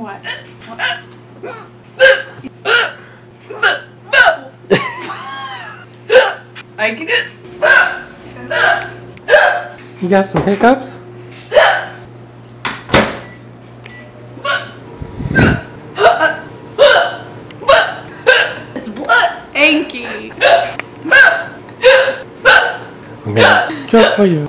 What? I can. You got some hiccups? It's blood. Anky. I'm gonna jump for you.